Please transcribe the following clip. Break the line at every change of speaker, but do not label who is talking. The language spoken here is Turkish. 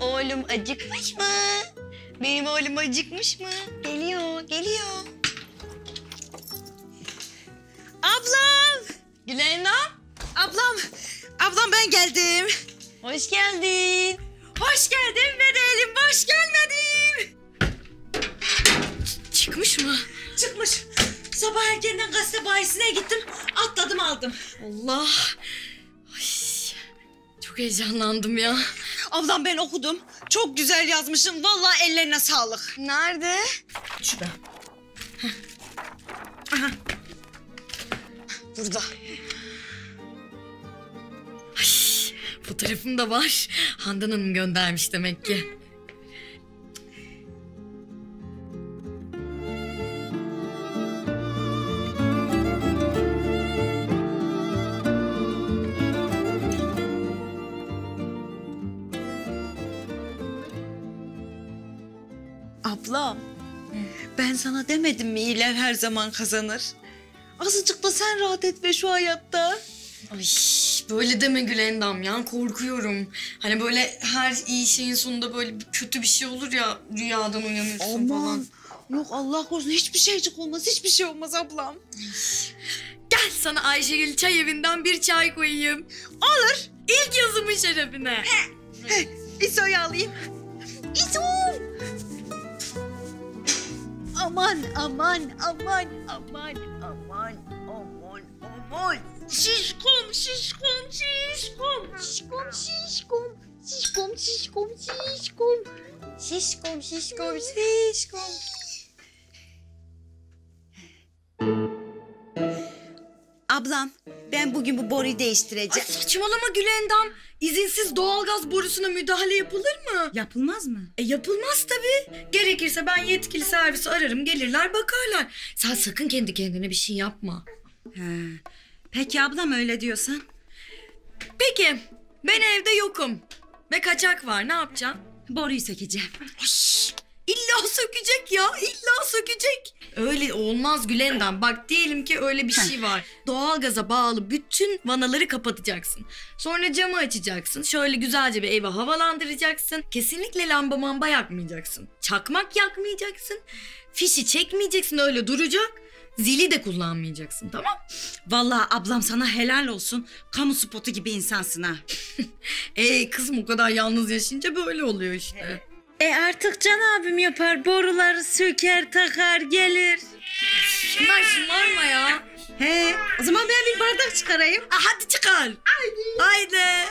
oğlum acıkmış mı? Benim oğlum acıkmış mı? Geliyor, geliyor.
Ablam!
Gülendam,
Ablam! Ablam ben geldim.
hoş geldin.
Hoş geldin be değilim, hoş gelmedim.
Çıkmış mı?
Çıkmış. Sabah erkenden gazete bayisine gittim, atladım aldım.
Allah. Ay, çok heyecanlandım ya.
Ablam ben okudum. Çok güzel yazmışsın. Vallahi ellerine sağlık.
Nerede?
Şurada.
Burada. Ay, fotoğrafım da var. Handan Hanım göndermiş demek ki.
Ablam, ben sana demedim mi iyiler her zaman kazanır? Azıcık da sen rahat et be şu hayatta.
Ay böyle deme Gülendam ya korkuyorum. Hani böyle her iyi şeyin sonunda böyle bir kötü bir şey olur ya rüyadan uyanırsın falan.
Yok Allah korusun hiçbir şeycik olmaz, hiçbir şey olmaz ablam.
Gel sana Ayşegül çay evinden bir çay koyayım.
Olur.
İlk yazımın şerefine.
İso'yu alayım. İso! Aman aman aman aman aman aman aman. Şişkom şişkom şişkom.
Şişkom şişkom şişkom şişkom şişkom şişkom şişkom şişkom.
Ablam ben bugün bu boruyu
Ay
değiştireceğim.
saçmalama Gülendam. İzinsiz doğalgaz borusuna müdahale yapılır mı?
Yapılmaz mı?
E yapılmaz tabii. Gerekirse ben yetkili servisi ararım gelirler bakarlar. Sen sakın kendi kendine bir şey yapma.
He. Peki ablam öyle diyorsan.
Peki ben evde yokum. Ve kaçak var ne yapacağım?
Boruyu sökeceğim.
Şşş, İlla sökecek ya illa sökecek. Öyle olmaz Gülendam. Bak diyelim ki öyle bir şey var. Doğalgaza bağlı bütün vanaları kapatacaksın. Sonra camı açacaksın. Şöyle güzelce bir evi havalandıracaksın. Kesinlikle lamba mamba yakmayacaksın. Çakmak yakmayacaksın. Fişi çekmeyeceksin öyle duracak. Zili de kullanmayacaksın tamam?
Vallahi ablam sana helal olsun. Kamu spotu gibi insansın ha.
Ee kızım o kadar yalnız yaşayınca böyle oluyor işte.
E artık Can abim yapar. Boruları söker, takar, gelir.
Şunlar şımarma ya.
He, o zaman ben bir bardak çıkarayım.
Ah, hadi çıkar. Haydi. Haydi.